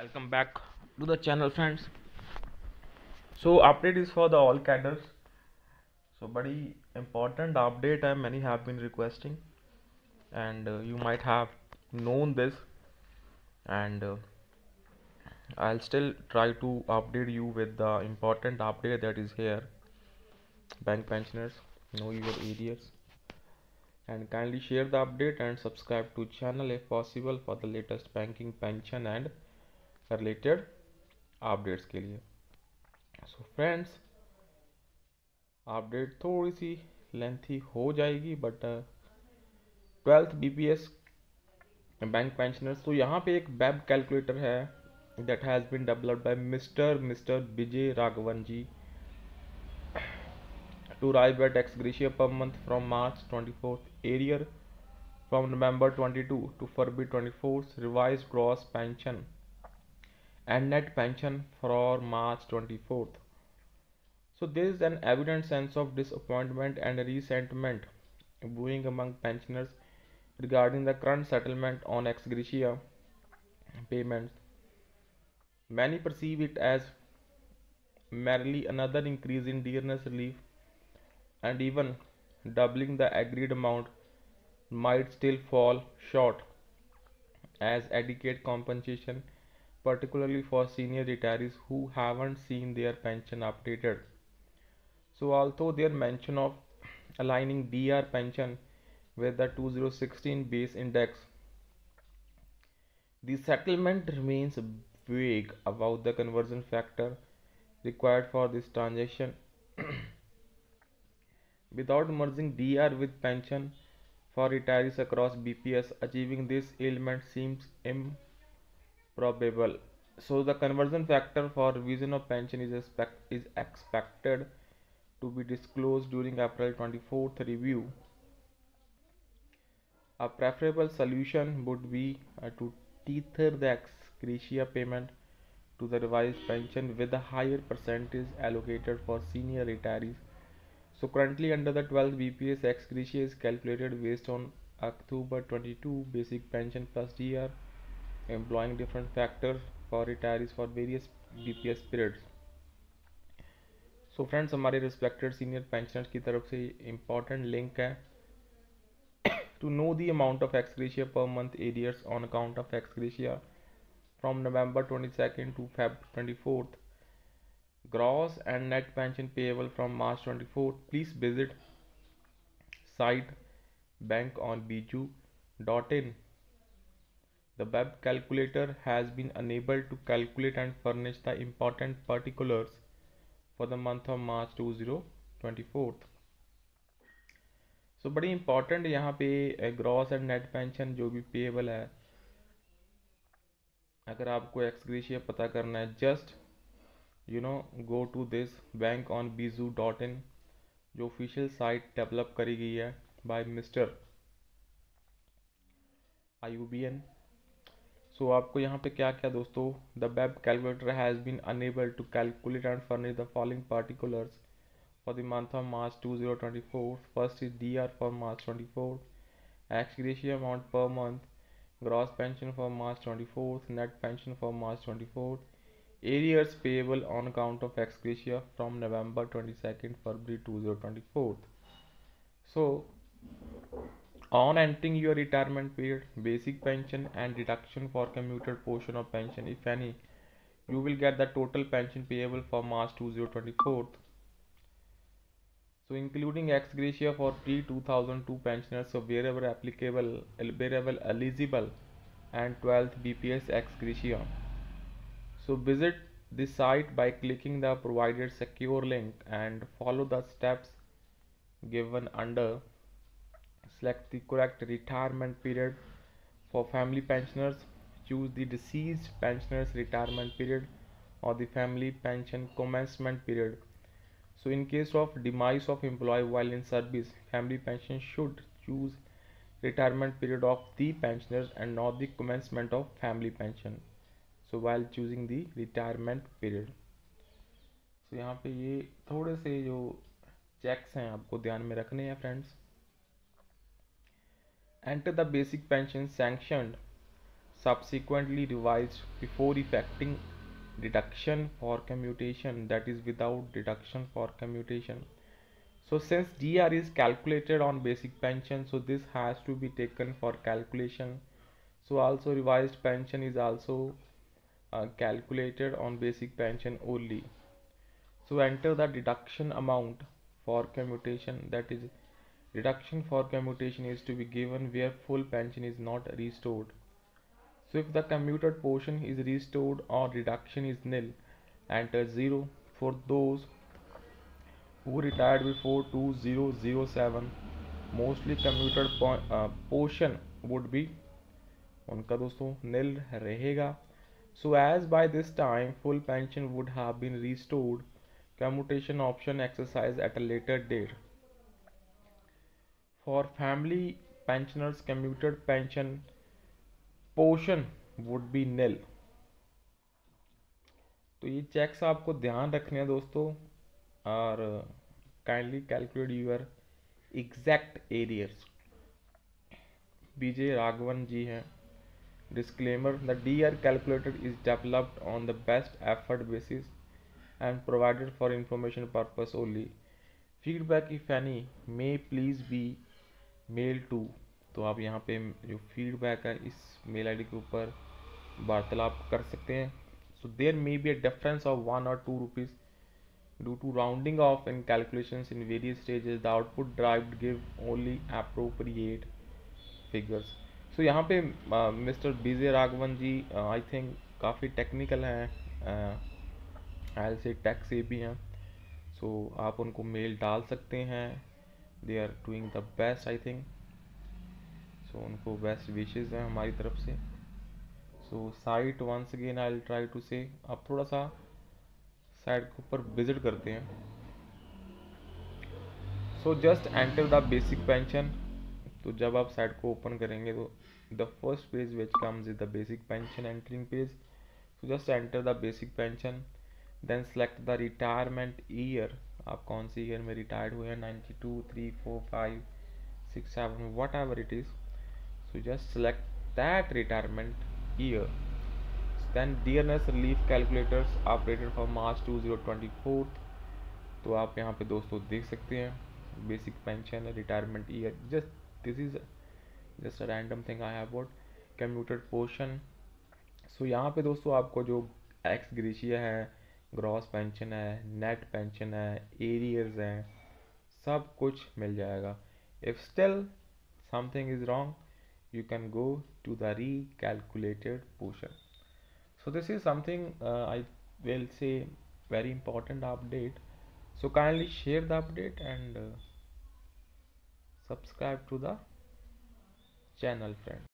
welcome back to the channel friends. So update is for the all cadres. So body important update and many have been requesting. And uh, you might have known this. And uh, I'll still try to update you with the important update that is here. Bank pensioners know your areas. And kindly share the update and subscribe to channel if possible for the latest banking pension and related updates के लिए। So friends update थोड़ी सी lengthy हो जाएगी but twelfth B P S bank pensioner तो यहाँ पे एक वेब कैलकुलेटर है that has been developed by mister mister Vijay Raghavan ji to arrive at ex gratia per month from March twenty fourth arrear from November twenty two to February twenty fourth revise gross pension and net pension for March 24th. So there is an evident sense of disappointment and resentment brewing among pensioners regarding the current settlement on ex gratia payments. Many perceive it as merely another increase in dearness relief and even doubling the agreed amount might still fall short as adequate compensation particularly for senior retirees who haven't seen their pension updated. So although their mention of aligning DR pension with the 2016 base index, the settlement remains vague about the conversion factor required for this transaction. Without merging DR with pension for retirees across BPS, achieving this ailment seems improbable. So the conversion factor for revision of pension is, expect, is expected to be disclosed during April 24th review. A preferable solution would be uh, to tether the ex gratia payment to the revised pension with a higher percentage allocated for senior retirees so currently under the 12 BPS ex gratia is calculated based on October 22 basic pension plus DR employing different factors for retirees for various BPS periods. So friends हमारे respected senior pensioners की तरफ़ से important link है the amount of ex gratia per month arrears on account of ex gratia from November 22nd to Feb 24th gross and net pension payable from March 24th. Please visit site bankonbiju.in. The web calculator has been unable to calculate and furnish the important particulars for the month of March 2024. So so, बड़ी important यहाँ पे gross and net pension जो भी payable है अगर आपको ex gratia पता करना है just you know go to this bank on Biju dot in जो ऑफिशियल साइट डेवलप करी गई है by mister I U so so, आपको यहाँ पे क्या क्या दोस्तों the web calculator has been enable to calculate and furnish the following particulars for the month of March two zero twenty four first is D R for March twenty four ex gratia amount per month gross pension for March twenty net pension for March twenty fourth arrears on account of ex gratia from November twenty second February to so on entering your retirement period, basic pension and deduction for commuted portion of pension, if any, you will get the total pension payable for March 2024 so including ex gratia for pre-2002 pensioners so wherever applicable wherever eligible and 12th bps ex gratia. So visit the site by clicking the provided secure link and follow the steps given under select the correct retirement period for family pensioners choose the deceased pensioners retirement period or the family pension commencement period so in case of demise of employee while in service, family pension should choose retirement period of the pensioners and not the commencement of family pension. So while choosing the retirement period. So यहाँ पे ये थोड़े से जो checks हैं आपको ध्यान में रखने हैं friends enter the basic pension sanctioned subsequently revised before effecting deduction for commutation that is without deduction for commutation. So since DR is calculated on basic pension so this has to be taken for calculation. So also revised pension is also uh, calculated on basic pension only. So enter the deduction amount for commutation that is deduction for commutation is to be given where full pension is not restored so if the commuted portion is restored or deduction is nil enter 0 for those who retired before 2007 mostly commuted uh, portion would be उनका दोस्तों nil रहेगा so as by this time full pension would have been restored commutation option exercise at a later date For family pensioners commuted pension portion would be nil तो ये checks आपको ध्यान रखने हैं दोस्तों, और kindly calculate your exact arrears BJ Raghavan ji हैं। Disclaimer the D R calculated is developed on the best effort basis and provided for information purpose only feedback if any may please be mailed to तो आप यहाँ पे जो feedback है इस mail ID के ऊपर वार्तालाप कर सकते हैं। So there may be a difference of one और two rupees Due to rounding off in calculations in various stages, the output derived give only appropriate figures. So यहाँ पे mister BJ Raghavan ji I think काफ़ी technical हैं एल से tech से भी हैं। सो so, आप उनको मेल डाल सकते हैं। They are doing the best I think so उनको बेस्ट विशेज़ हैं हमारी तरफ़ से। So site once again I try to say आप थोड़ा सा साइट के ऊपर विज़िट करते हैं। So just enter the basic pension तो जब आप साइट को ओपन करेंगे तो the first page which comes is the basic pension entering page so just enter the basic pension then select the retirement year आप कौन सी ईयर में रिटायर्ड हुए हैं? Ninety two three four five six seven whatever it is so just select that retirement year then dearness relief calculators operated for March 2024 तो आप यहाँ पे दोस्तों देख सकते हैं basic pension retirement year just this is just a random thing I have what commuted portion so यहाँ पे दोस्तों आपको जो एक्स ग्रेशिया है ग्रॉस पेंशन है नेट पेंशन है एरियर्स हैं, सब कुछ मिल जाएगा। If still something is wrong you can go to the recalculated portion so this is something I will say very important update so kindly share the update and subscribe to the channel friend